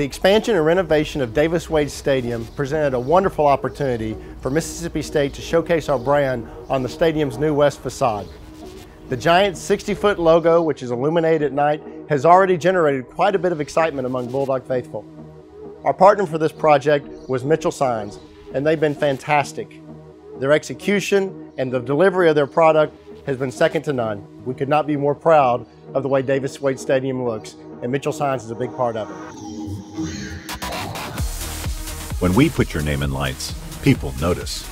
The expansion and renovation of Davis Wade Stadium presented a wonderful opportunity for Mississippi State to showcase our brand on the stadium's new west facade. The giant 60-foot logo, which is illuminated at night, has already generated quite a bit of excitement among Bulldog faithful. Our partner for this project was Mitchell Signs, and they've been fantastic. Their execution and the delivery of their product has been second to none. We could not be more proud of the way Davis Wade Stadium looks, and Mitchell Signs is a big part of it. When we put your name in lights, people notice.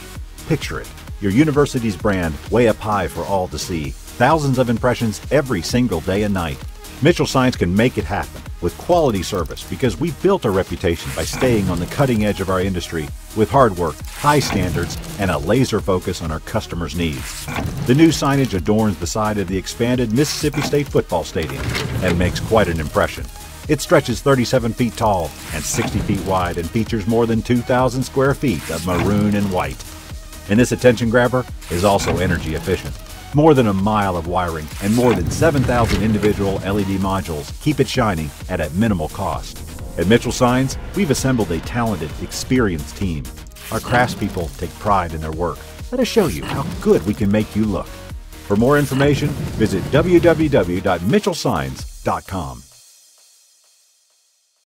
Picture it your university's brand way up high for all to see. Thousands of impressions every single day and night. Mitchell Signs can make it happen with quality service because we've built our reputation by staying on the cutting edge of our industry with hard work, high standards, and a laser focus on our customers' needs. The new signage adorns the side of the expanded Mississippi State Football Stadium and makes quite an impression. It stretches 37 feet tall and 60 feet wide and features more than 2,000 square feet of maroon and white. And this attention grabber is also energy efficient. More than a mile of wiring and more than 7,000 individual LED modules keep it shining at a minimal cost. At Mitchell Signs, we've assembled a talented, experienced team. Our craftspeople take pride in their work. Let us show you how good we can make you look. For more information, visit www.mitchellsigns.com.